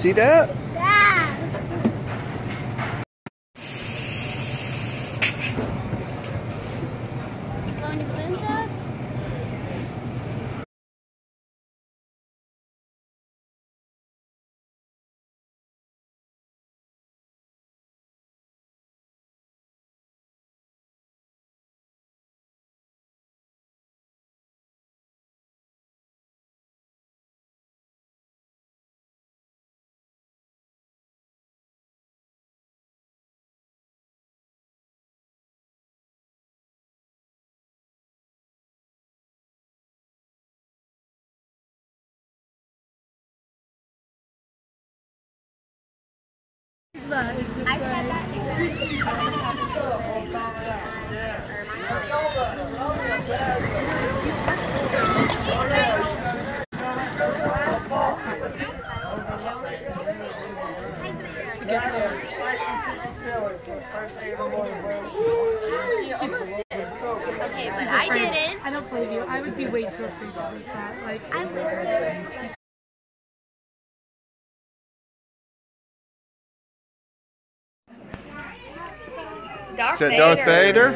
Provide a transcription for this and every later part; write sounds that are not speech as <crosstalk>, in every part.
see that? Yeah. Going to Quinta? I said that. Okay, but I didn't. I don't believe you. I would be way too afraid to do that. Like, I would. Is that Darth Vader?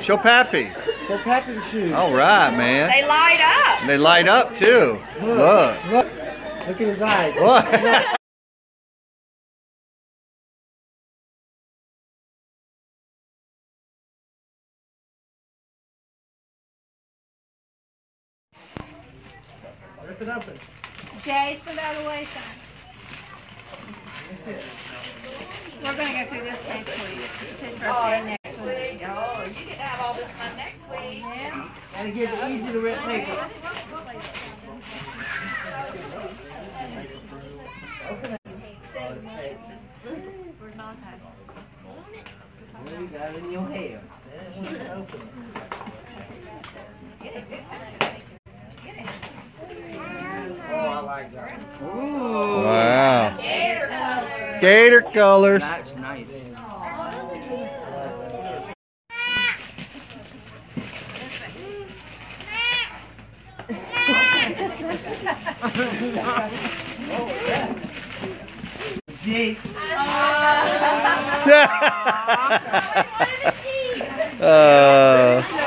Show Pappy. So Pappy shoes. All right, man. They light up. They light up too. Look. Look, look at his eyes. What? Rip it open. Jay's for the other way, son. We're gonna go through this next week. It's his birthday oh, next week. Oh, you get to have all this fun next week. Yeah. Gotta get it easy to rip paper. Well, you got in your hair. Yeah, open it. Oh, I like that. Wow. Gator colors. That's nice. <laughs> <laughs> <laughs> Jake. uh,